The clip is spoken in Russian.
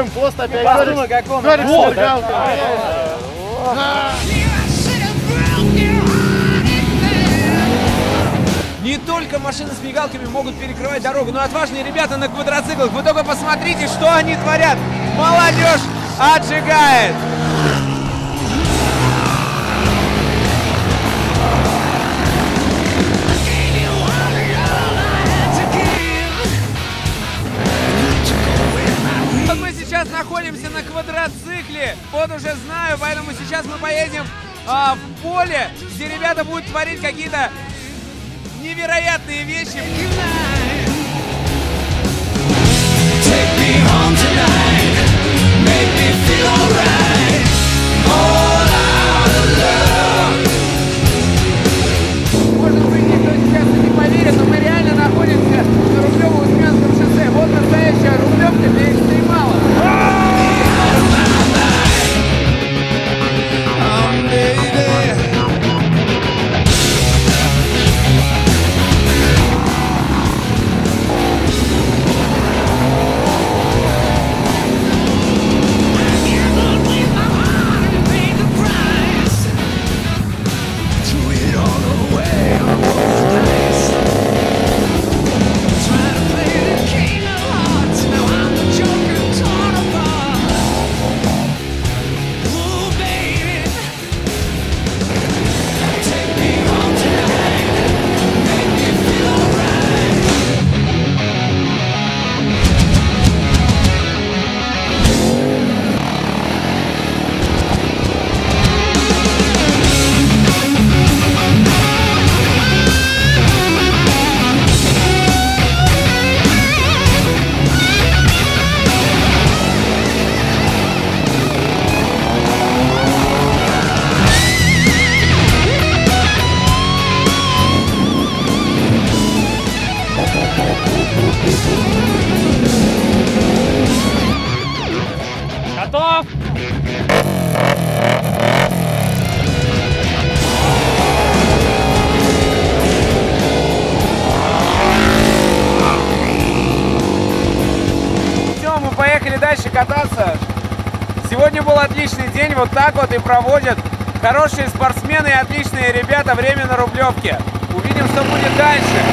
Строим пост опять. Подумай, как он. Не только машины с мигалками могут перекрывать дорогу, но отважные ребята на квадроциклах. Вы только посмотрите, что они творят. Молодежь отжигает. Квадроцикле. Вот уже знаю, поэтому сейчас мы поедем а, в поле, где ребята будут творить какие-то невероятные вещи. Готов? Все, мы поехали дальше кататься. Сегодня был отличный день, вот так вот и проводят хорошие спортсмены и отличные ребята время на Рублевке. Увидим, что будет дальше.